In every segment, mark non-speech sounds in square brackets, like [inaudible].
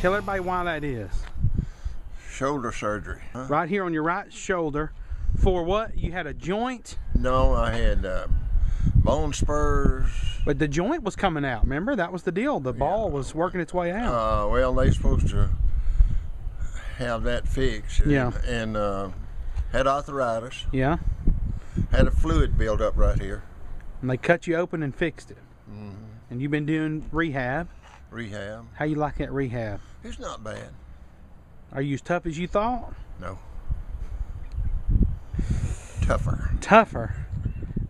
Tell everybody why that is. Shoulder surgery. Huh? Right here on your right shoulder. For what? You had a joint, No, I had uh, bone spurs. but the joint was coming out. Remember? That was the deal. The ball was working its way out. Uh, well, they supposed to have that fixed. and- Yeah. And uh, had arthritis. yeah. Had a fluid build up right here. And they cut you open and fixed it. Mm-hmm. And you've been doing rehab. Rehab. How you like that rehab? It's not bad. Are you as tough as you thought? No. Tougher. Tougher.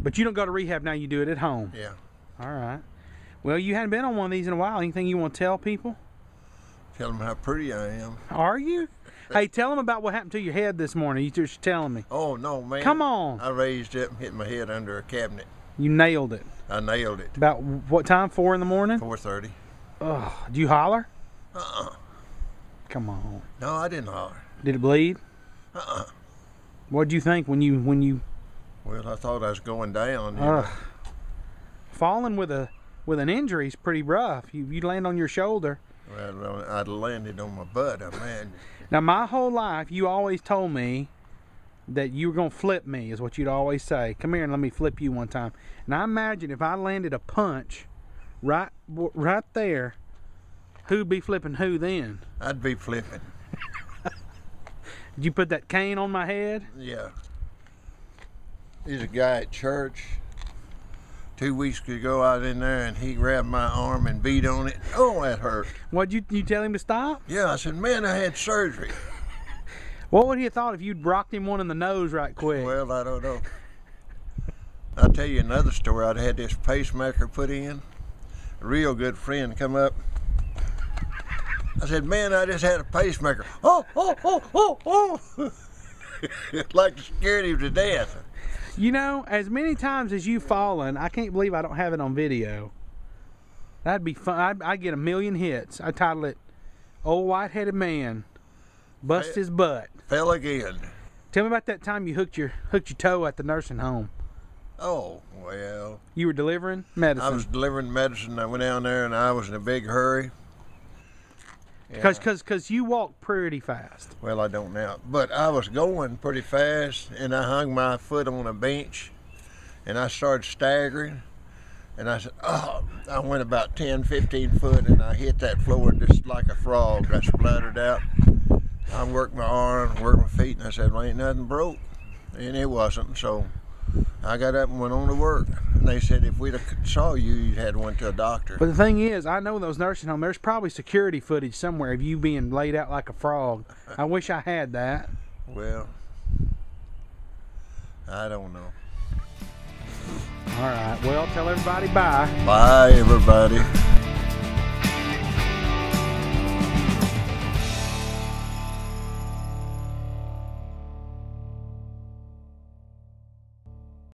But you don't go to rehab now, you do it at home. Yeah. All right. Well, you hadn't been on one of these in a while. Anything you want to tell people? Tell them how pretty I am. Are you? Hey, tell them about what happened to your head this morning. You just telling me. Oh no, man. Come on. I raised up and hit my head under a cabinet. You nailed it. I nailed it. About what time? Four in the morning? 4:30. Ugh. Do you holler? Uh-uh. Come on. No, I didn't holler. Did it bleed? Uh-uh. What'd you think when you when you Well, I thought I was going down. Ugh. falling with a with an injury is pretty rough. You you land on your shoulder. Well, uh, I'd landed on my butt. I man. Now my whole life you always told me that you were gonna flip me is what you'd always say. Come here and let me flip you one time. And I imagine if I landed a punch right right there, who'd be flipping who then? I'd be flipping. Did you put that cane on my head? Yeah. There's a guy at church. Two weeks ago, I was in there and he grabbed my arm and beat on it. Oh, that hurt. What'd you you tell him to stop? Yeah, I said, man, I had surgery. What would he have thought if you'd rocked him one in the nose right quick? Well, I don't know. I'll tell you another story. I'd had this pacemaker put in. Real good friend come up. I said, man, I just had a pacemaker. [laughs] Oh, oh, oh, oh, oh. [laughs] like scared him to death. You know, as many times as you've fallen, I can't believe I don't have it on video. That'd be fun. I'd, I'd get a million hits. I title it "Old White-Headed Man Bust. His Butt." Fell again. Tell me about that time you hooked your hooked your toe at the nursing home. Oh, well. You were delivering medicine. I was delivering medicine. I went down there and I was in a big hurry. Cause, Yeah. cause, cause you walk pretty fast. Well, I don't now. But I was going pretty fast and I hung my foot on a bench and I started staggering. And I said, oh, I went about 10, 15 foot and I hit that floor just like a frog. I spluttered out. I worked my arm, worked my feet, and I said, well, ain't nothing broke. And it wasn't. So I got up and went on to work. And they said, if we'd have saw you, you'd had went to a doctor. But the thing is, I know those nursing homes. There's probably security footage somewhere of you being laid out like a frog. I wish I had that. Well, I don't know. All right. Well, tell everybody bye. Bye, everybody.